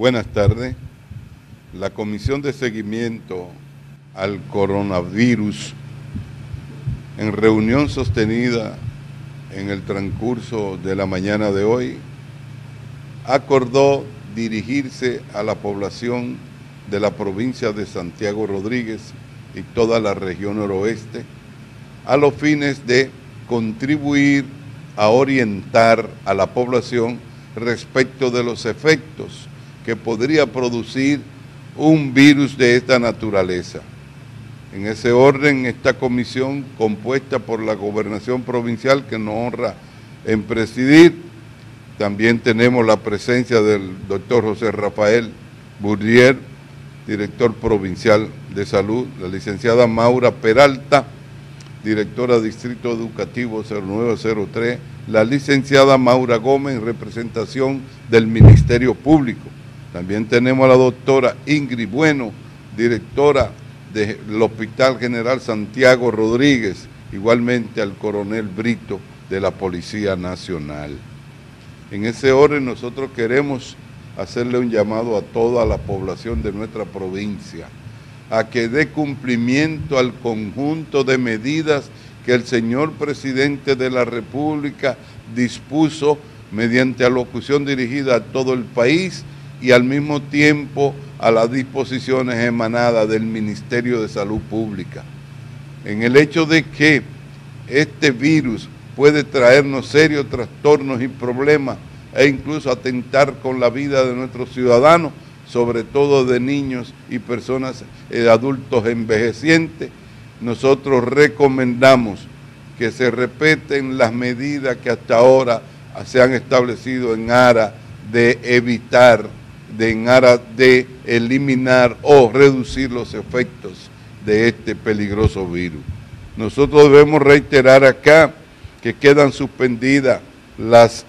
Buenas tardes. La Comisión de Seguimiento al Coronavirus, en reunión sostenida en el transcurso de la mañana de hoy, acordó dirigirse a la población de la provincia de Santiago Rodríguez y toda la región noroeste a los fines de contribuir a orientar a la población respecto de los efectos que podría producir un virus de esta naturaleza. En ese orden, esta comisión compuesta por la gobernación provincial que nos honra en presidir, también tenemos la presencia del doctor José Rafael Burrier, director provincial de salud, la licenciada Maura Peralta, directora Distrito Educativo 0903, la licenciada Maura Gómez en representación del Ministerio Público. También tenemos a la doctora Ingrid Bueno, directora del Hospital General Santiago Rodríguez, igualmente al coronel Brito de la Policía Nacional. En ese orden nosotros queremos hacerle un llamado a toda la población de nuestra provincia a que dé cumplimiento al conjunto de medidas que el señor presidente de la República dispuso mediante alocución dirigida a todo el país y al mismo tiempo a las disposiciones emanadas del Ministerio de Salud Pública. En el hecho de que este virus puede traernos serios trastornos y problemas e incluso atentar con la vida de nuestros ciudadanos, sobre todo de niños y personas eh, adultos envejecientes, nosotros recomendamos que se respeten las medidas que hasta ahora se han establecido en aras de evitar, de en aras de eliminar o reducir los efectos de este peligroso virus. Nosotros debemos reiterar acá que quedan suspendidas las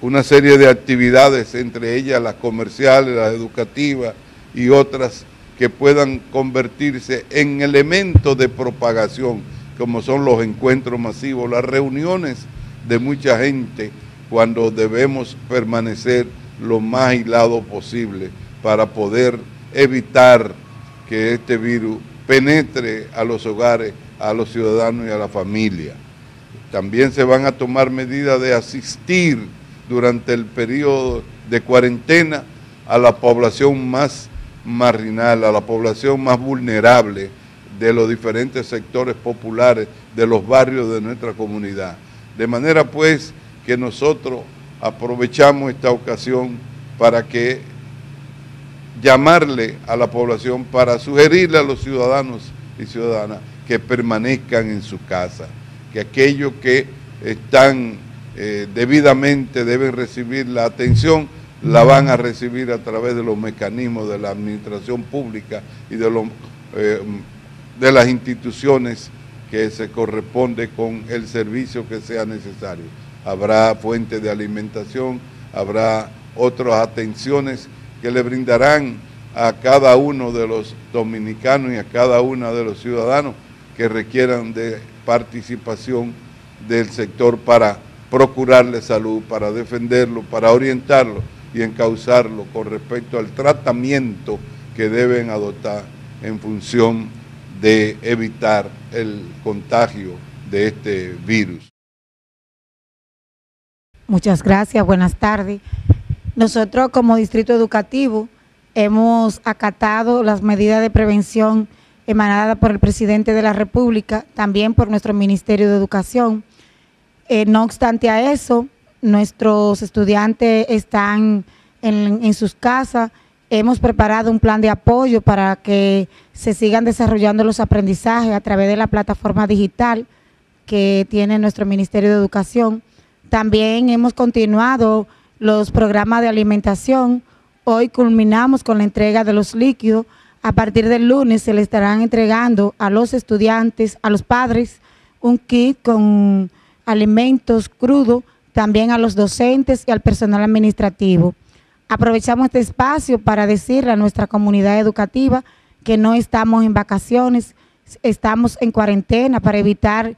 una serie de actividades, entre ellas las comerciales, las educativas y otras que puedan convertirse en elementos de propagación, como son los encuentros masivos, las reuniones de mucha gente, cuando debemos permanecer lo más aislado posible para poder evitar que este virus penetre a los hogares, a los ciudadanos y a la familia. También se van a tomar medidas de asistir durante el periodo de cuarentena a la población más marginal, a la población más vulnerable de los diferentes sectores populares de los barrios de nuestra comunidad. De manera pues que nosotros aprovechamos esta ocasión para que llamarle a la población, para sugerirle a los ciudadanos y ciudadanas que permanezcan en su casa, que aquellos que están eh, debidamente deben recibir la atención, la van a recibir a través de los mecanismos de la administración pública y de, eh, de las instituciones que se corresponde con el servicio que sea necesario. Habrá fuentes de alimentación, habrá otras atenciones que le brindarán a cada uno de los dominicanos y a cada uno de los ciudadanos que requieran de participación del sector para procurarle salud, para defenderlo, para orientarlo y encauzarlo con respecto al tratamiento que deben adoptar en función de evitar el contagio de este virus. Muchas gracias, buenas tardes. Nosotros como distrito educativo hemos acatado las medidas de prevención emanadas por el presidente de la República, también por nuestro Ministerio de Educación eh, no obstante a eso, nuestros estudiantes están en, sus casas. Hemos preparado un plan de apoyo para que se sigan desarrollando los aprendizajes a través de la plataforma digital que tiene nuestro Ministerio de Educación. También hemos continuado los programas de alimentación. Hoy culminamos con la entrega de los líquidos. A partir del lunes se le estarán entregando a los estudiantes, a los padres, un kit con alimentos crudos, también a los docentes y al personal administrativo. Aprovechamos este espacio para decirle a nuestra comunidad educativa que no estamos en vacaciones, estamos en cuarentena para evitar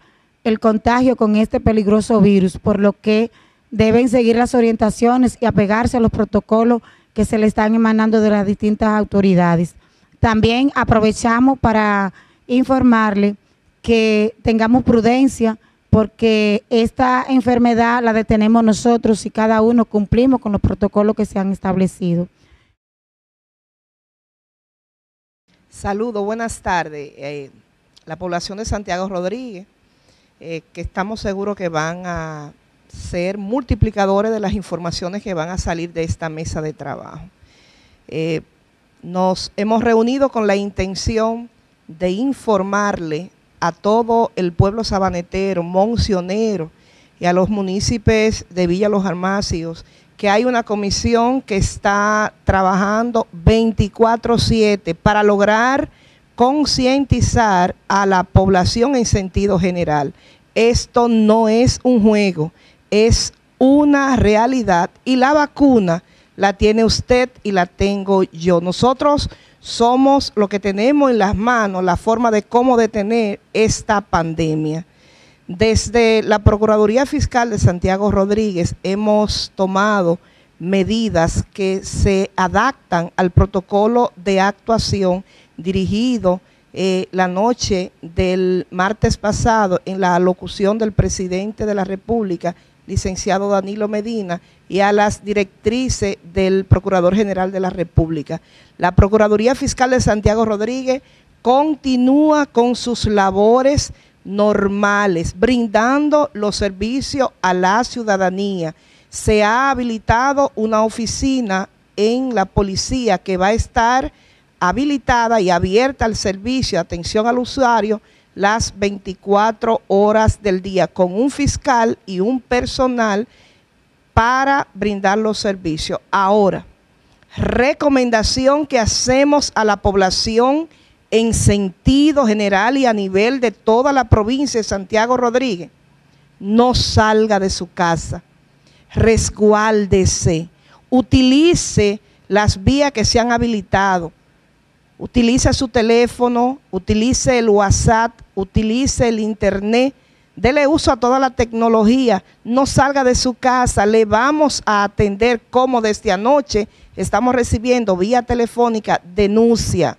el contagio con este peligroso virus, por lo que deben seguir las orientaciones y apegarse a los protocolos que se le están emanando de las distintas autoridades. También aprovechamos para informarle que tengamos prudencia porque esta enfermedad la detenemos nosotros y cada uno cumplimos con los protocolos que se han establecido. Saludos, buenas tardes. Eh, la población de Santiago Rodríguez, eh, que estamos seguros que van a ser multiplicadores de las informaciones que van a salir de esta mesa de trabajo. Eh, nos hemos reunido con la intención de informarle a todo el pueblo sabanetero, moncionero y a los municipios de Villa Los Armacios que hay una comisión que está trabajando 24/7 para lograr concientizar a la población en sentido general. Esto no es un juego, es una realidad y la vacuna la tiene usted y la tengo yo. Nosotros somos lo que tenemos en las manos, la forma de cómo detener esta pandemia. Desde la Procuraduría Fiscal de Santiago Rodríguez hemos tomado medidas que se adaptan al protocolo de actuación dirigido eh, la noche del martes pasado en la alocución del presidente de la República, licenciado Danilo Medina, y a las directrices del Procurador General de la República. La Procuraduría Fiscal de Santiago Rodríguez continúa con sus labores normales, brindando los servicios a la ciudadanía. Se ha habilitado una oficina en la policía que va a estar habilitada y abierta al servicio, atención al usuario, las 24 horas del día, con un fiscal y un personal para brindar los servicios. Ahora, recomendación que hacemos a la población en sentido general y a nivel de toda la provincia de Santiago Rodríguez, no salga de su casa, resguáldese, utilice las vías que se han habilitado, utilice su teléfono, utilice el WhatsApp, utilice el internet, dele uso a toda la tecnología, no salga de su casa, le vamos a atender como desde anoche estamos recibiendo vía telefónica denuncia.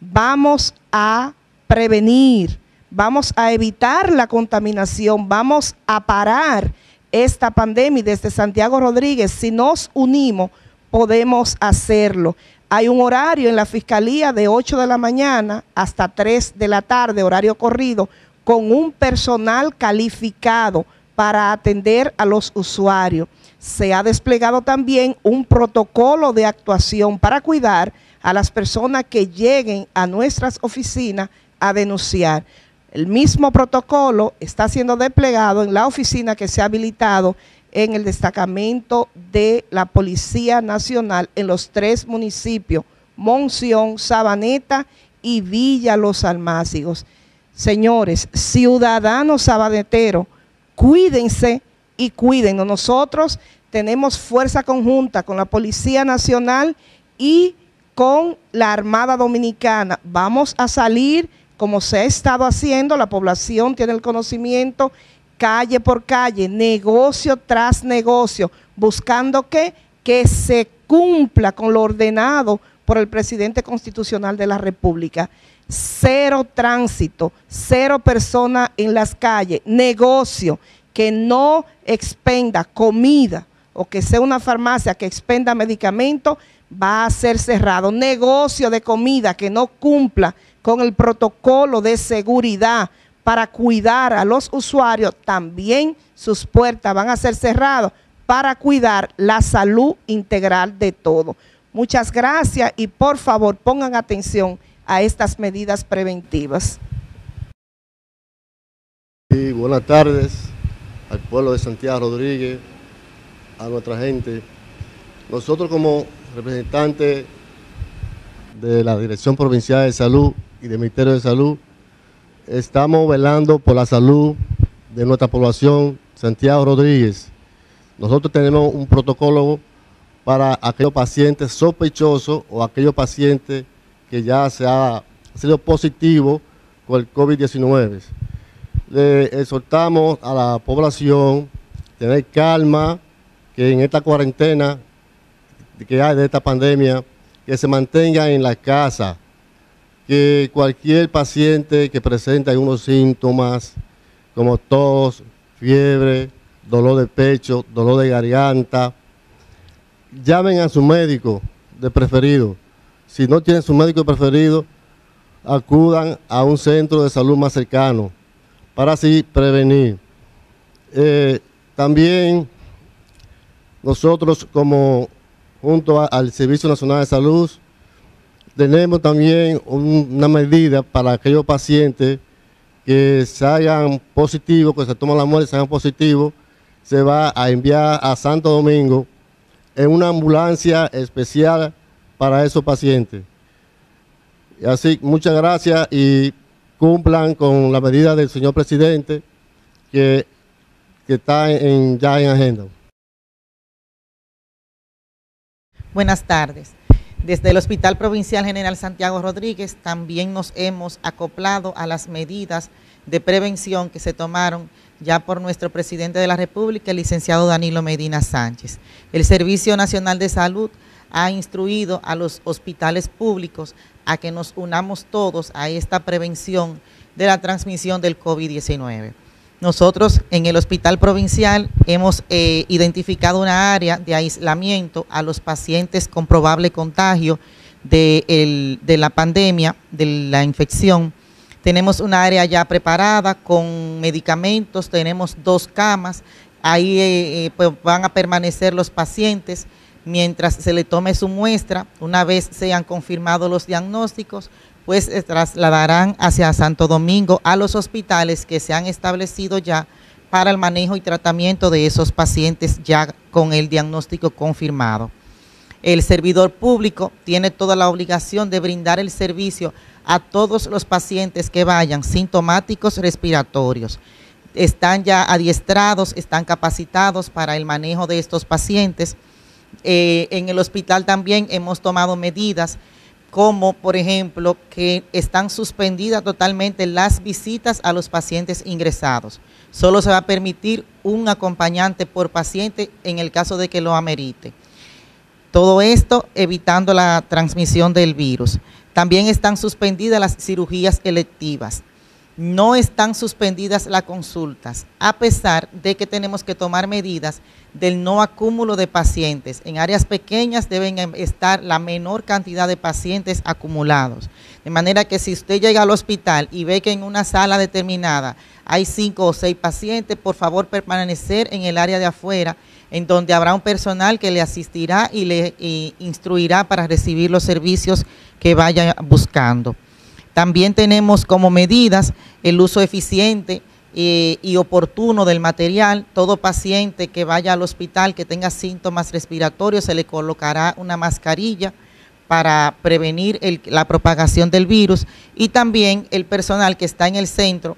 Vamos a prevenir, vamos a evitar la contaminación, vamos a parar esta pandemia desde Santiago Rodríguez, si nos unimos, podemos hacerlo. Hay un horario en la fiscalía de 8 de la mañana hasta 3 de la tarde, horario corrido, con un personal calificado para atender a los usuarios. Se ha desplegado también un protocolo de actuación para cuidar a las personas que lleguen a nuestras oficinas a denunciar. El mismo protocolo está siendo desplegado en la oficina que se ha habilitado en el destacamento de la Policía Nacional en los tres municipios, Monción, Sabaneta y Villa Los Almácigos. Señores, ciudadanos sabaneteros, cuídense y cuídenos. Nosotros tenemos fuerza conjunta con la Policía Nacional y con la Armada Dominicana. Vamos a salir como se ha estado haciendo, la población tiene el conocimiento calle por calle, negocio tras negocio, buscando que, que se cumpla con lo ordenado por el presidente constitucional de la República. Cero tránsito, cero personas en las calles, negocio que no expenda comida o que sea una farmacia que expenda medicamentos, va a ser cerrado. Negocio de comida que no cumpla con el protocolo de seguridad para cuidar a los usuarios, también sus puertas van a ser cerradas para cuidar la salud integral de todo. Muchas gracias y por favor pongan atención a estas medidas preventivas. Y buenas tardes al pueblo de Santiago Rodríguez, a nuestra gente. Nosotros como representantes de la Dirección Provincial de Salud y del Ministerio de Salud estamos velando por la salud de nuestra población, Santiago Rodríguez. Nosotros tenemos un protocolo para aquellos pacientes sospechosos o aquellos pacientes que ya se ha sido positivo con el COVID-19. Le exhortamos a la población tener calma, que en esta cuarentena que hay de esta pandemia, que se mantengan en la casa, que cualquier paciente que presente algunos síntomas como tos, fiebre, dolor de pecho, dolor de garganta, llamen a su médico de preferido. Si no tienen su médico preferido, acudan a un centro de salud más cercano para así prevenir. Eh, también nosotros como junto al Servicio Nacional de Salud tenemos también una medida para aquellos pacientes que salgan positivos, que se toman la muerte, salgan positivos, se va a enviar a Santo Domingo en una ambulancia especial para esos pacientes. Así, muchas gracias y cumplan con la medida del señor presidente que, está ya en agenda. Buenas tardes. Desde el Hospital Provincial General Santiago Rodríguez también nos hemos acoplado a las medidas de prevención que se tomaron ya por nuestro presidente de la República, el licenciado Danilo Medina Sánchez. El Servicio Nacional de Salud ha instruido a los hospitales públicos a que nos unamos todos a esta prevención de la transmisión del COVID-19. Nosotros en el hospital provincial hemos eh, identificado una área de aislamiento a los pacientes con probable contagio de, la pandemia, de la infección. Tenemos una área ya preparada con medicamentos, tenemos dos camas, ahí eh, eh, pues van a permanecer los pacientes mientras se le tome su muestra, una vez sean confirmados los diagnósticos, pues se trasladarán hacia Santo Domingo a los hospitales que se han establecido ya para el manejo y tratamiento de esos pacientes ya con el diagnóstico confirmado. El servidor público tiene toda la obligación de brindar el servicio a todos los pacientes que vayan sintomáticos respiratorios. Están ya adiestrados, están capacitados para el manejo de estos pacientes eh, en el hospital también hemos tomado medidas como, por ejemplo, que están suspendidas totalmente las visitas a los pacientes ingresados. Solo se va a permitir un acompañante por paciente en el caso de que lo amerite. Todo esto evitando la transmisión del virus. También están suspendidas las cirugías electivas no están suspendidas las consultas, a pesar de que tenemos que tomar medidas del no acúmulo de pacientes. En áreas pequeñas deben em, estar la menor cantidad de pacientes acumulados. De manera que si usted llega al hospital y ve que en una sala determinada hay cinco o seis pacientes, por favor permanecer en el área de afuera, en donde habrá un personal que le asistirá y le instruirá para recibir los servicios que vaya buscando. También tenemos como medidas el uso eficiente eh, y oportuno del material. Todo paciente que vaya al hospital que tenga síntomas respiratorios se le colocará una mascarilla para prevenir la propagación del virus. Y también el personal que está en el centro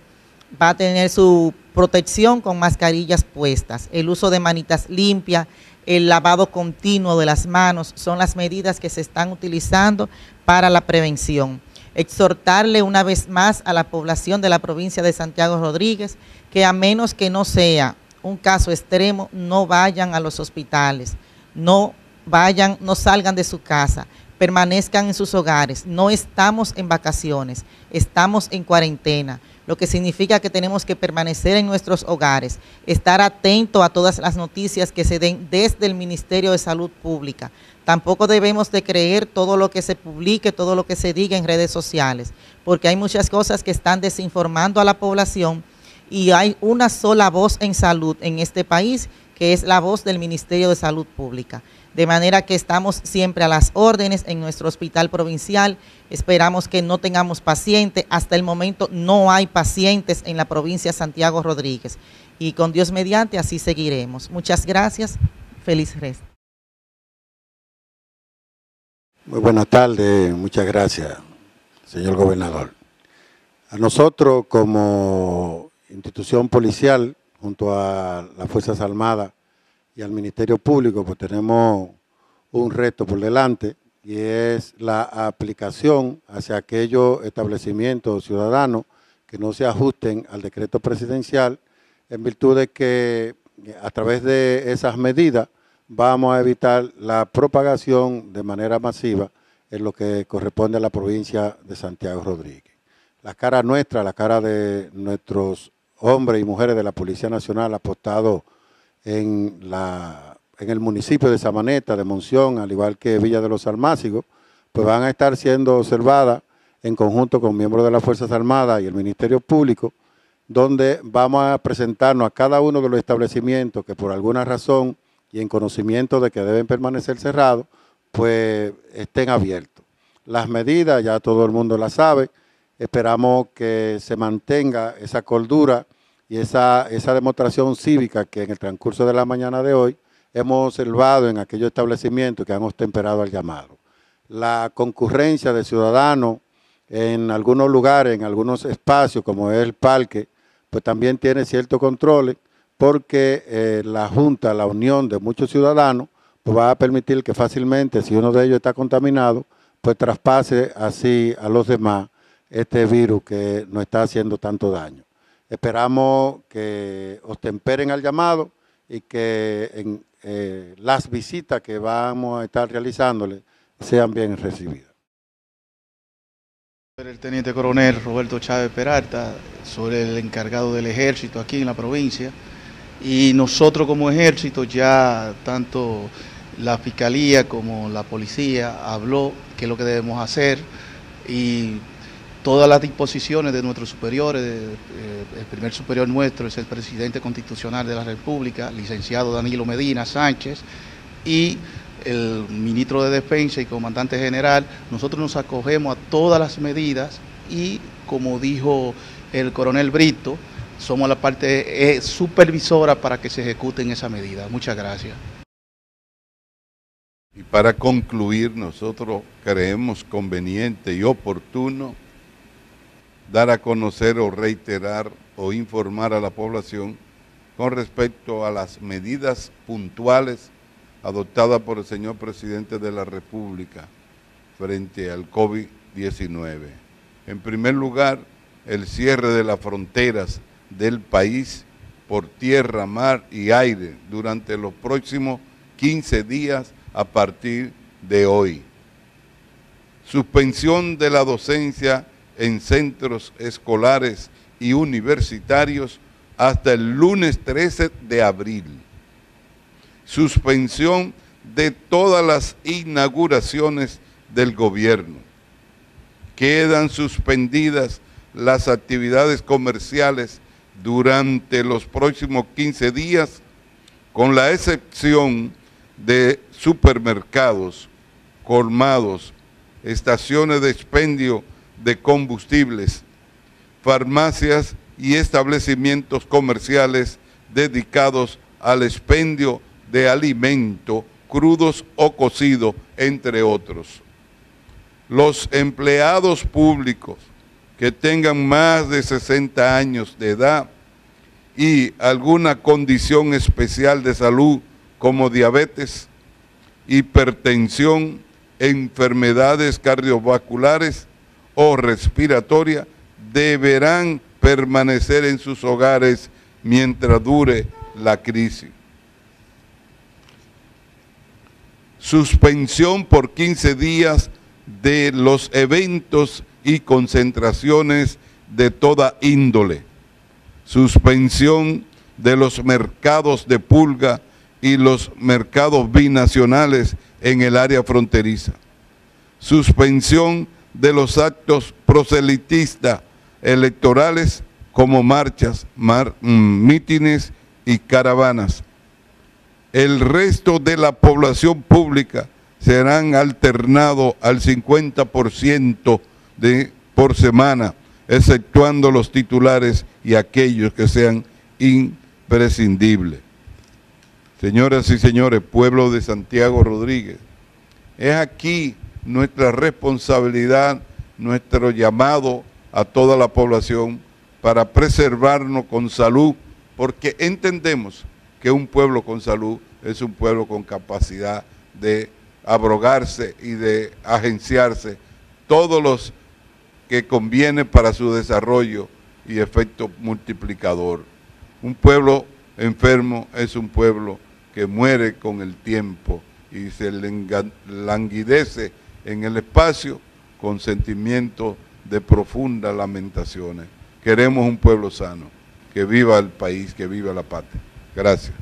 va a tener su protección con mascarillas puestas, el uso de manitas limpias, el lavado continuo de las manos son las medidas que se están utilizando para la prevención exhortarle una vez más a la población de la provincia de Santiago Rodríguez que a menos que no sea un caso extremo, no vayan a los hospitales, no vayan, no salgan de su casa, permanezcan en sus hogares. No estamos en vacaciones, estamos en cuarentena, lo que significa que tenemos que permanecer en nuestros hogares, estar atento a todas las noticias que se den desde el Ministerio de Salud Pública, Tampoco debemos de creer todo lo que se publique, todo lo que se diga en redes sociales, porque hay muchas cosas que están desinformando a la población y hay una sola voz en salud en este país, que es la voz del Ministerio de Salud Pública. De manera que estamos siempre a las órdenes en nuestro hospital provincial. Esperamos que no tengamos pacientes. Hasta el momento no hay pacientes en la provincia de Santiago Rodríguez. Y con Dios mediante así seguiremos. Muchas gracias. Feliz resto. Muy buenas tardes, muchas gracias, señor gobernador. A nosotros como institución policial, junto a las Fuerzas Armadas y al Ministerio Público, pues tenemos un reto por delante y es la aplicación hacia aquellos establecimientos ciudadanos que no se ajusten al decreto presidencial en virtud de que a través de esas medidas vamos a evitar la propagación de manera masiva en lo que corresponde a la provincia de Santiago Rodríguez. La cara nuestra, la cara de nuestros hombres y mujeres de la Policía Nacional apostado en, el municipio de Samaneta, de Monción, al igual que Villa de los Almácigos, pues van a estar siendo observadas en conjunto con miembros de las Fuerzas Armadas y el Ministerio Público, donde vamos a presentarnos a cada uno de los establecimientos que por alguna razón y en conocimiento de que deben permanecer cerrados, pues estén abiertos. Las medidas, ya todo el mundo las sabe, esperamos que se mantenga esa cordura y esa, esa demostración cívica que en el transcurso de la mañana de hoy hemos observado en aquellos establecimientos que han temperado al llamado. La concurrencia de ciudadanos en algunos lugares, en algunos espacios, como es el parque, pues también tiene ciertos controles, porque eh, la Junta, la unión de muchos ciudadanos, pues va a permitir que fácilmente, si uno de ellos está contaminado, pues traspase así a los demás este virus que nos está haciendo tanto daño. Esperamos que os temperen al llamado y que eh, las visitas que vamos a estar realizándole sean bien recibidas. El teniente coronel Roberto Chávez Peralta, sobre el encargado del ejército aquí en la provincia. Y nosotros como ejército ya tanto la fiscalía como la policía habló qué es lo que debemos hacer y todas las disposiciones de nuestros superiores, eh, el primer superior nuestro es el presidente constitucional de la República, licenciado Danilo Medina Sánchez, y el ministro de Defensa y comandante general, nosotros nos acogemos a todas las medidas y, como dijo el coronel Brito, somos la parte eh, supervisora para que se ejecuten esas medidas. Muchas gracias. Y para concluir, nosotros creemos conveniente y oportuno dar a conocer o reiterar o informar a la población con respecto a las medidas puntuales adoptadas por el señor presidente de la República frente al COVID-19. En primer lugar, el cierre de las fronteras del país por tierra, mar y aire durante los próximos 15 días a partir de hoy. Suspensión de la docencia en centros escolares y universitarios hasta el lunes 13 de abril. Suspensión de todas las inauguraciones del gobierno. Quedan suspendidas las actividades comerciales durante los próximos 15 días, con la excepción de supermercados, colmados, estaciones de expendio de combustibles, farmacias y establecimientos comerciales dedicados al expendio de alimento, crudos o cocidos, entre otros. Los empleados públicos que tengan más de 60 años de edad y alguna condición especial de salud como diabetes, hipertensión, enfermedades cardiovasculares o respiratorias, deberán permanecer en sus hogares mientras dure la crisis. Suspensión por 15 días de los eventos y concentraciones de toda índole. Suspensión de los mercados de pulga y los mercados binacionales en el área fronteriza. Suspensión de los actos proselitistas electorales como marchas, mm, mítines y caravanas. El resto de la población pública serán alternados al 50% de, por semana, exceptuando los titulares y aquellos que sean imprescindibles. Señoras y señores, pueblo de Santiago Rodríguez, es aquí nuestra responsabilidad, nuestro llamado a toda la población para preservarnos con salud, porque entendemos que un pueblo con salud es un pueblo con capacidad de abrogarse y de agenciarse todos los que conviene para su desarrollo y efecto multiplicador. Un pueblo enfermo es un pueblo que muere con el tiempo y se languidece en el espacio con sentimientos de profundas lamentaciones. Queremos un pueblo sano, que viva el país, que viva la patria. Gracias.